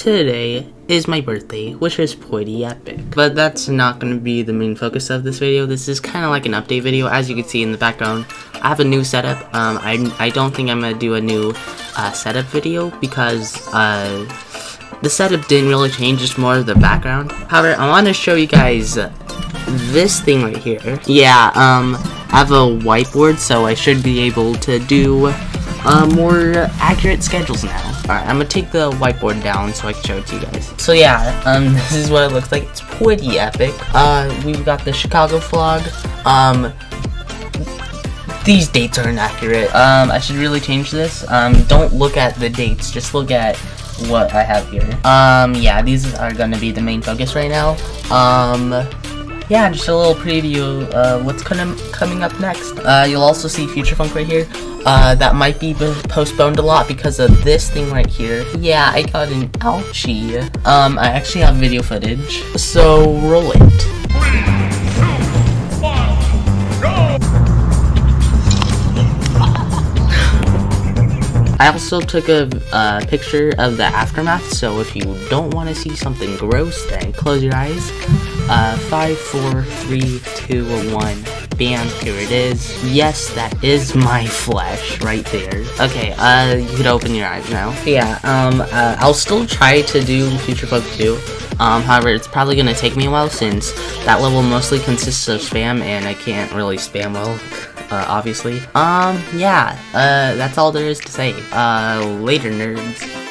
today is my birthday, which is pretty epic. But that's not going to be the main focus of this video. This is kind of like an update video. As you can see in the background, I have a new setup. Um, I, I don't think I'm going to do a new uh, setup video because uh, the setup didn't really change, just more of the background. However, I want to show you guys this thing right here. Yeah, um, I have a whiteboard, so I should be able to do uh, more accurate schedules now. Alright, I'm gonna take the whiteboard down so I can show it to you guys. So yeah, um, this is what it looks like. It's pretty epic. Uh, we've got the Chicago vlog. Um, these dates are inaccurate. Um, I should really change this. Um, don't look at the dates, just look at what I have here. Um, yeah, these are gonna be the main focus right now. Um, yeah, just a little preview of what's gonna, coming up next. Uh, you'll also see Future Funk right here. Uh, that might be postponed a lot because of this thing right here. Yeah, I got an ouchie. Um, I actually have video footage, so roll it. I also took a uh, picture of the aftermath, so if you don't want to see something gross, then close your eyes. Uh, five, four, three, two, one. Bam, here it is. Yes, that is my flesh right there. Okay, uh, you could open your eyes now. Yeah, um, uh, I'll still try to do Future Funk 2. Um, however, it's probably gonna take me a while since that level mostly consists of spam and I can't really spam well uh, obviously. Um, yeah, uh, that's all there is to say. Uh, later, nerds.